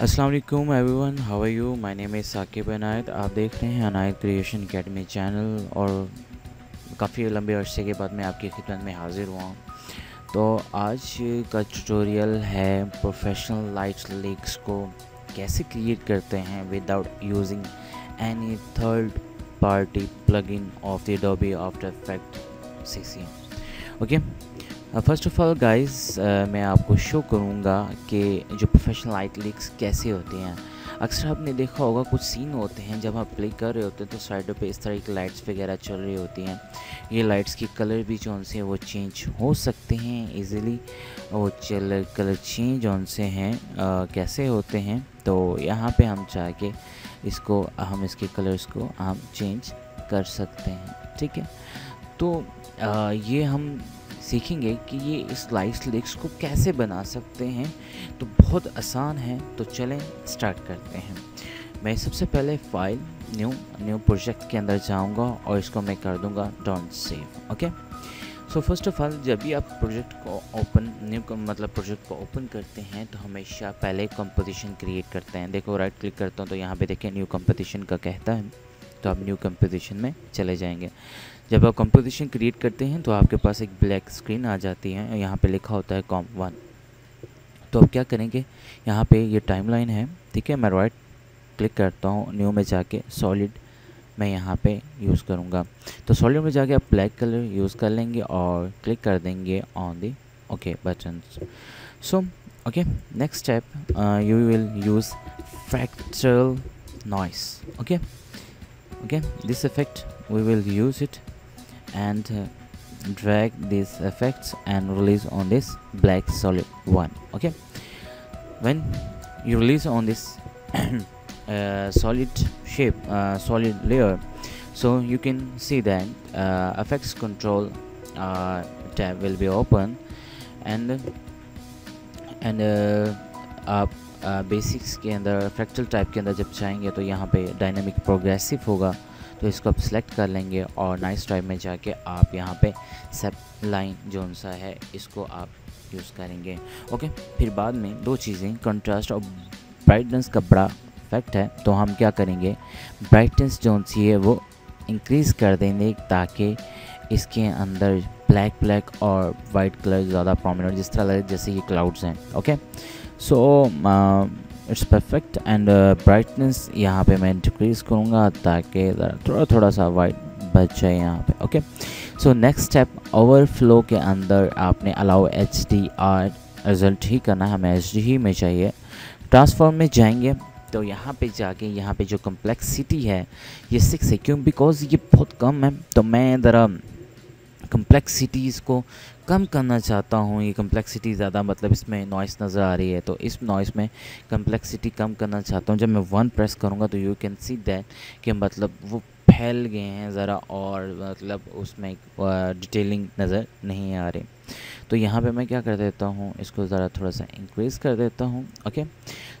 अस्सलाम वालेकुम everyone how are you my name is Saqib Inayat. आप देख रहे हैं अनायत क्रिएशन अकेडमी चैनल और काफ़ी लंबे अरसे के बाद मैं आपकी खिदमत में हाज़िर हुआ हूँ। तो आज का ट्यूटोरियल है प्रोफेशनल लाइट लीक्स को कैसे क्रिएट करते हैं without using any third party plugin of the Adobe after effect see okay first of all guys मैं आपको शो करूँगा कि जो प्रोफेशनल लाइट लीक्स कैसे होते हैं। अक्सर आपने देखा होगा कुछ सीन होते हैं जब आप प्ले कर रहे होते हैं तो साइडों पे इस तरह की लाइट्स वगैरह चल रही होती हैं। ये लाइट्स की कलर भी जो उनसे वो चेंज हो सकते हैं इजीली वो चल कलर चेंज उनसे हैं कैसे होते हैं तो यहाँ पे हम चाह के इसको हम इसके कलर्स को हम चेंज कर सकते हैं ठीक है? तो आ, ये हम सीखेंगे कि ये इस लाइट लिक्स को कैसे बना सकते हैं। तो बहुत आसान है तो चलें स्टार्ट करते हैं। मैं सबसे पहले फ़ाइल न्यू न्यू प्रोजेक्ट के अंदर जाऊँगा और इसको मैं कर दूँगा don't save okay so first of all जब भी आप प्रोजेक्ट को ओपन न्यू मतलब प्रोजेक्ट को ओपन करते हैं तो हमेशा पहले कंपोजिशन क्रिएट करते हैं। देखो राइट क्लिक करता हूँ तो यहाँ पे देखें न्यू कंपोजिशन का कहता है। तो आप न्यू कंपोजिशन में चले जाएँगे। जब आप कंपोजिशन क्रिएट करते हैं तो आपके पास एक ब्लैक स्क्रीन आ जाती है यहाँ पे लिखा होता है कॉम वन तो अब क्या करेंगे? यहाँ पे ये टाइमलाइन है, ठीक है? मैं राइट क्लिक करता हूँ न्यू में जाके सॉलिड मैं यहाँ पे यूज़ करूँगा। तो सॉलिड में जाके आप ब्लैक कलर यूज़ कर लेंगे, और क्लिक कर देंगे on the okay button so okay next step you will use fractal noise okay okay? This effect we will use it and uh, drag these effects and release on this black solid one okay? When you release on this uh, solid shape uh, solid layer so you can see that uh, effects control uh, tab will be open and and uh, आप basics के अंदर फ्रैक्चल type के अंदर जब चाहेंगे तो यहाँ पे डायनामिक प्रोग्रेसिव होगा। तो इसको आप सिलेक्ट कर लेंगे और नाइस टाइप में जाके आप यहाँ पे सेप लाइन जो सा है, इसको आप यूज़ करेंगे। ओके फिर बाद में दो चीज़ें कंट्रास्ट और ब्राइटनेस का बड़ा इफ़ेक्ट है। तो हम क्या करेंगे? ब्राइटनेस जो सी है, वो इंक्रीज़ कर देंगे ताकि इसके अंदर ब्लैक ब्लैक और वाइट कलर ज़्यादा प्रोमिनेंट जिस तरह लगे जैसे ये क्लाउड्स हैं। Okay so it's perfect and brightness यहाँ पे मैं डिक्रीज़ करूँगा ताकि थोड़ा थोड़ा सा वाइट बच जाए यहाँ पे okay so next step overflow के अंदर आपने allow H D R result ही करना हमें एच डी ही में चाहिए। ट्रांसफॉर्म में जाएँगे तो यहाँ पे जाके, यहाँ पे जो कम्प्लेक्सिटी है, ये सिक्स है। क्यों? बिकॉज़ ये बहुत कम है। तो मैं ज़रा कम्प्लेक्सिटीज़ को कम करना चाहता हूँ, ये कम्प्लेक्सिटी ज़्यादा मतलब इसमें नॉइस नज़र आ रही है तो इस नॉइस में कम्प्लेक्सिटी कम करना चाहता हूँ। जब मैं वन प्रेस करूँगा तो यू कैन सी दैट कि मतलब वो फैल गए हैं ज़रा और मतलब उसमें डिटेलिंग नज़र नहीं आ रही। तो यहाँ पे मैं क्या कर देता हूँ, इसको ज़रा थोड़ा सा इंक्रीज़ कर देता हूँ ओके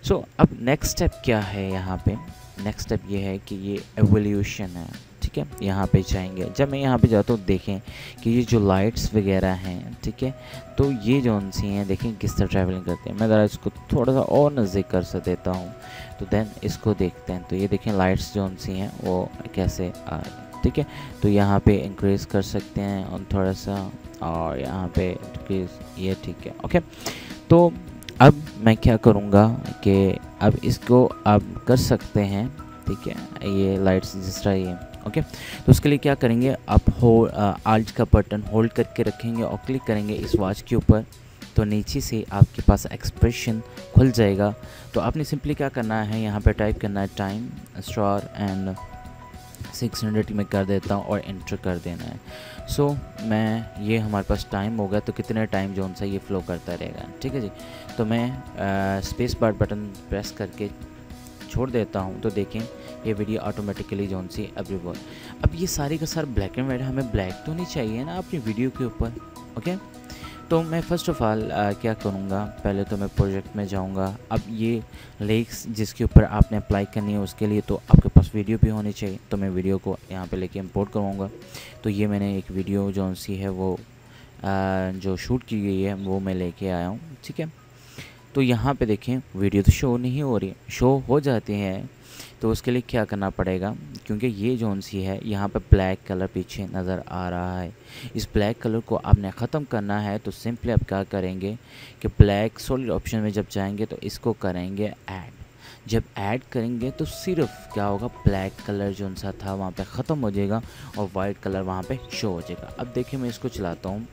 सो अब नेक्स्ट स्टेप क्या है यहाँ पे? नेक्स्ट स्टेप ये है कि ये एवोल्यूशन है। ठीक है, यहाँ पे जाएँगे। जब मैं यहाँ पे जाता हूँ, देखें कि ये जो लाइट्स वगैरह हैं, ठीक है तो ये जो सी हैं, देखें किस तरह ट्रैवलिंग करते हैं। मैं ज़रा इसको थोड़ा सा और नज़दीक कर सा देता हूँ तो देन इसको देखते हैं। तो ये देखें लाइट्स जो सी हैं, वो कैसे आ रही ठीक है तो यहाँ पे इंक्रीज़ कर सकते हैं और थोड़ा सा और यहाँ पे ये ठीक है ओके तो अब मैं क्या करूँगा कि अब इसको आप कर सकते हैं, ठीक है, ये लाइट्स जिस तरह ये ओके तो उसके लिए क्या करेंगे? आप हो आल्ट का बटन होल्ड करके रखेंगे और क्लिक करेंगे इस वॉच के ऊपर। तो नीचे से आपके पास एक्सप्रेशन खुल जाएगा। तो आपने सिंपली क्या करना है? यहाँ पे टाइप करना है time star and six hundred में कर देता हूँ और इंटर कर देना है। सो so, मैं ये हमारे पास टाइम हो गया। तो कितने टाइम जो सा ये फ़्लो करता रहेगा? ठीक है जी? तो मैं स्पेस बार बटन प्रेस करके छोड़ देता हूँ। तो देखें ये वीडियो ऑटोमेटिकली जो सी एवरीवन अब ये सारी का सारा ब्लैक एंड वाइट हमें ब्लैक तो नहीं चाहिए ना अपनी वीडियो के ऊपर ओके तो मैं फ़र्स्ट ऑफ़ ऑल क्या करूँगा? पहले तो मैं प्रोजेक्ट में जाऊँगा। अब ये लेक्स जिसके ऊपर आपने अप्लाई करनी है उसके लिए तो आपके पास वीडियो भी होनी चाहिए। तो मैं वीडियो को यहाँ पे लेके इंपोर्ट करवाऊँगा तो ये मैंने एक वीडियो जो सी है वो आ, जो शूट की गई है वो मैं लेके आया हूँ ठीक है? तो यहाँ पे देखें वीडियो तो शो नहीं हो रही। शो हो जाती है। तो उसके लिए क्या करना पड़ेगा? क्योंकि ये जोन सी है, यहाँ पर ब्लैक कलर पीछे नज़र आ रहा है। इस ब्लैक कलर को आपने ख़त्म करना है तो सिंपली आप क्या करेंगे कि ब्लैक सॉलिड ऑप्शन में जब जाएँगे तो इसको करेंगे ऐड जब ऐड करेंगे तो सिर्फ़ क्या होगा? ब्लैक कलर जो सा था, वहाँ पे ख़त्म हो जाएगा और वाइट कलर वहाँ पे शो हो जाएगा। अब देखिए, मैं इसको चलाता हूँ।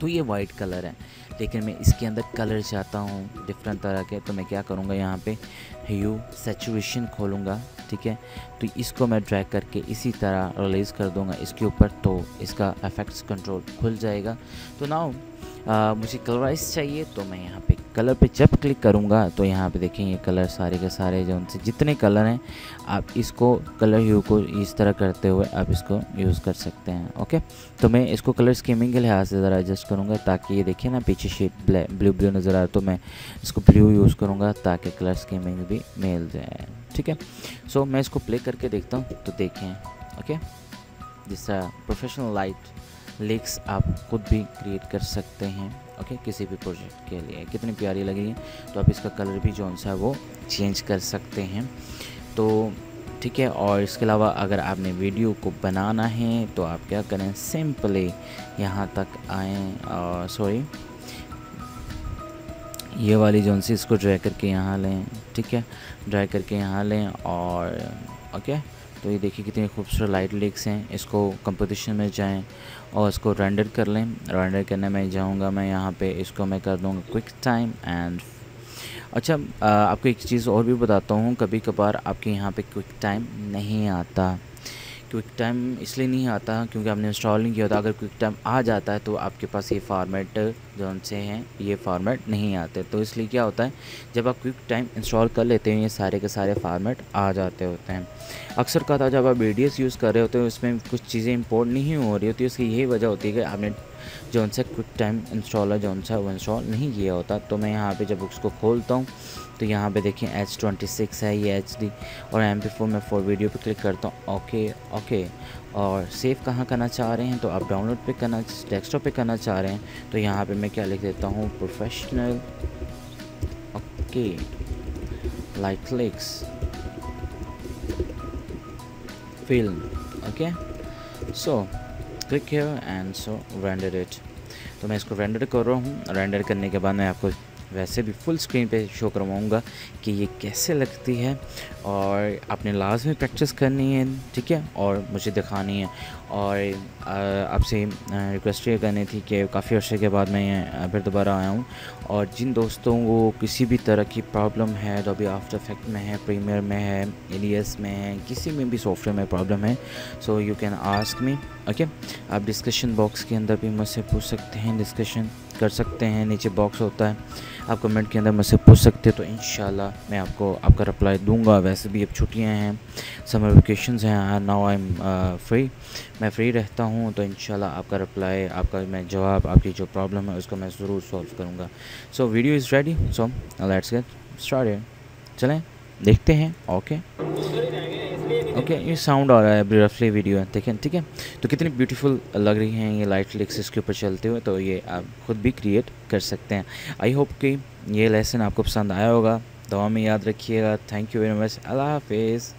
तो ये वाइट कलर है। लेकिन मैं इसके अंदर कलर चाहता हूँ डिफरेंट तरह के तो मैं क्या करूँगा यहाँ पे? ह्यू सेचुएशन खोलूँगा, ठीक है? तो इसको मैं ड्रैग करके इसी तरह रिलीज़ कर दूँगा। इसके ऊपर तो इसका अफेक्ट्स कंट्रोल खुल जाएगा। तो नाउ मुझे कलराइज चाहिए तो मैं यहाँ पे कलर पे जब क्लिक करूँगा तो यहाँ पे देखें ये कलर सारे के सारे जो उनसे जितने कलर हैं, आप इसको कलर ह्यू को इस तरह करते हुए आप इसको यूज़ कर सकते हैं ओके तो मैं इसको कलर स्कीमिंग के लिहाज से ज़रा एडजस्ट करूँगा ताकि ये देखिए ना पीछे शेड ब्लू ब्लू नज़र आ रहा तो मैं इसको ब्लू यूज़ करूँगा ताकि कलर स्कीमिंग भी मिल जाए, ठीक है? सो मैं इसको प्ले करके देखता हूँ तो देखें ओके जिस तरह प्रोफेशनल लाइट लिक्स आप खुद भी क्रिएट कर सकते हैं ओके किसी भी प्रोजेक्ट के लिए। कितनी प्यारी लग रही है? तो आप इसका कलर भी जो सा वो चेंज कर सकते हैं। तो ठीक है, और इसके अलावा अगर आपने वीडियो को बनाना है तो आप क्या करें? सिंपली यहाँ तक आएँ, और सॉरी ये वाली जो सी, इसको ड्राई करके यहाँ लें, ठीक है? ड्राई करके यहाँ लें, और ओके तो ये देखिए कितनी खूबसूरत लाइट लिक्स हैं। इसको कंपोजिशन में जाएँ और इसको रेंडर कर लें। रेंडर करने में जाऊँगा मैं यहाँ पे। इसको मैं कर दूँगा क्विक टाइम एंड अच्छा आपको एक चीज़ और भी बताता हूँ। कभी कभार आपके यहाँ पे क्विक टाइम नहीं आता। क्विक टाइम इसलिए नहीं आता क्योंकि आपने इंस्टॉल नहीं किया होता। अगर क्विक टाइम आ जाता है तो आपके पास ये फार्मेट जो उनसे हैं, ये फार्मेट नहीं आते। तो इसलिए क्या होता है, जब आप क्विक टाइम इंस्टॉल कर लेते हैं, ये सारे के सारे फार्मेट आ जाते होते हैं। अक्सर कहा था, जब आप वी यूज़ कर रहे होते हैं, उसमें कुछ चीज़ें इंपोर्ट नहीं हो रही होती, उसकी यही वजह होती है कि आपने जो उनसे क्विक टाइम इंस्टॉलर जो उनसा वो इंस्टॉल नहीं किया होता तो मैं यहाँ पे जब उसको खोलता हूँ तो यहाँ पे देखिए एच ट्वेंटी सिक्स है ये एच डी और एम पी फोर में फोर वीडियो पे क्लिक करता हूँ। ओके ओके और सेव कहाँ करना चाह रहे हैं? तो आप डाउनलोड पे करना डेस्कटॉप पे करना चाह रहे हैं तो यहाँ पे मैं क्या लिख देता हूँ? Professional okay like clicks film okay so click किया एंड सो रेंडर इट तो मैं इसको रेंडर कर रहा हूँ। रेंडर करने के बाद मैं आपको वैसे भी फुल स्क्रीन पे शो करवाऊँगा कि ये कैसे लगती है और आपने लाजमी प्रैक्टिस करनी है, ठीक है? और मुझे दिखानी है। और आपसे रिक्वेस्ट ये करनी थी कि काफ़ी अर्से के बाद मैं फिर दोबारा आया हूँ। और जिन दोस्तों को किसी भी तरह की प्रॉब्लम है तो अभी आफ्टर इफ़ेक्ट में है प्रीमियर में है एलियस में है, किसी में भी सॉफ्टवेयर में प्रॉब्लम है so you can ask me okay आप डिस्कशन बॉक्स के अंदर भी मुझसे पूछ सकते हैं डिस्कशन कर सकते हैं, नीचे बॉक्स होता है। आप कमेंट के अंदर मुझसे पूछ सकते हैं तो इन मैं आपको, आपका रिप्लाई दूँगा। वैसे भी अब छुट्टियाँ हैं समर वेकेशन हैं नाउ आई एम फ्री मैं फ्री रहता हूँ तो इन आपका रिप्लाई आपका मैं जवाब, आपकी जो प्रॉब्लम है, उसको मैं ज़रूर सॉल्व करूँगा। So video is ready so let's get start चलें, देखते हैं ओके ओके ये साउंड आ रहा है रफली वीडियो है देखें ठीक है? तो कितनी ब्यूटीफुल लग रही हैं ये लाइट लिक्स इसके ऊपर चलते हुए तो ये आप खुद भी क्रिएट कर सकते हैं। आई होप कि ये लेसन आपको पसंद आया होगा। दवा में याद रखिएगा। थैंक यू वेरी मच अल्लाह हाफिज़।